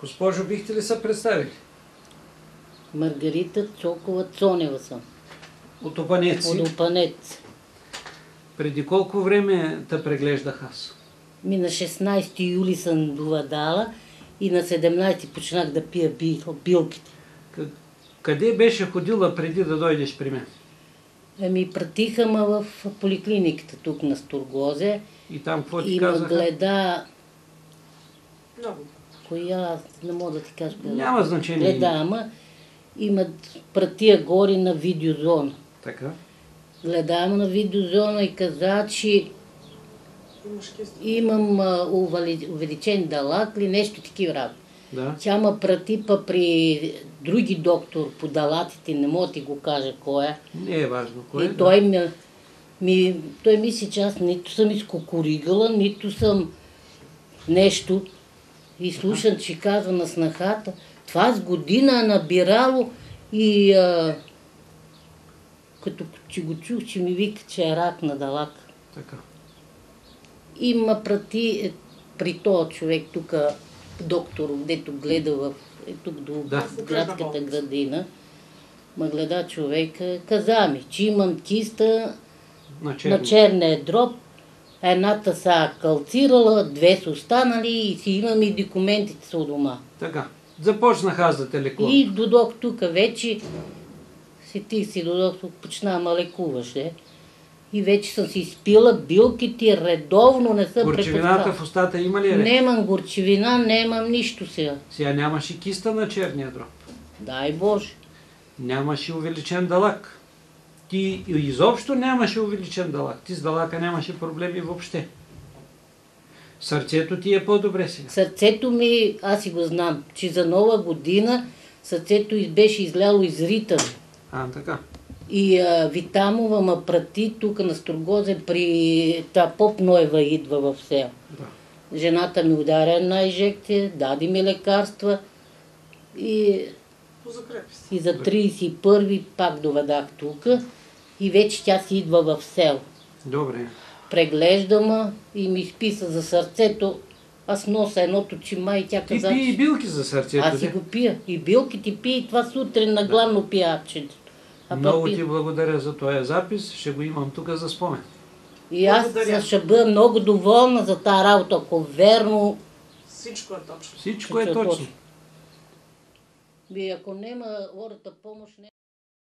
Госпожо, бихте ли се представили? Маргарита Цокова Цонева съм. От Опанеци. От Опанец. Преди колко време те преглеждах аз? Ми на 16 юли съм довадала и на 17 почнах да пия бил, билките. Къде беше ходила преди да дойдеш при мен? Ами пратиха ме в поликлиниката тук на Стургозе И там какво ти и ме казаха? гледа... Много. Коя, аз не мога да ти кажа коя. Няма значение. Гледа, ама и ме пратия горе на видеозона. Така. Гледам на видеозона и каза, че имам а, ували- увеличен далак или нещо такива работи. Да. Тя ме прати па при други доктор по далатите, не мога да ти го кажа кой е. Не е важно. Кое? И той ми, ми, той мисли, че аз нито съм изкокоригала, нито съм нещо. И слушам, че казва на снахата, това с година набирало и а, като че го чух, че ми вика, че е рак на далак. Така. И ме прати е, при този човек тук, доктор, дето гледа в е, тук до Да. градската градина. Ма гледа човека, каза ми, че имам киста На черно. на черния дроб, едната са калцирала, две са останали и си имам и документите са у дома. Така. Започнах аз да те лекувам. И додох тук вече, си ти си додох почна ма лекуваше. И вече съм си изпила билките редовно, не съм Горчевината в устата има ли? е? Немам горчевина, немам нищо сега. Сега нямаш и киста на черния дроб. Дай Боже. Нямаш и увеличен далак. Ти изобщо нямаше увеличен далак. Ти с далака нямаше проблеми въобще. Сърцето ти е по-добре сега. Сърцето ми, аз си го знам, че за нова година сърцето беше изляло из ритъм. А, така. И а, Витамова ме прати тук на Строгозе при та поп Ноева идва в сел. Да. Жената ми ударя една инжекция, даде ми лекарства и. И за 31-ви пак доведах тук и вече тя си идва в сел. Добре. Преглежда ме и ми изписа за сърцето. Аз нося едното чима и тя Ти каза, пи и че билки за сърцето. аз си го пия. И билките пия и това сутрин на главно пия апчето. А Много ти благодаря за този запис. Ще го имам тук за спомен. И аз Благодаря. ще бъда много доволна за тази работа, ако верно. Всичко е точно. Всичко е Всичко е точно. Би, ако няма хората помощ, не...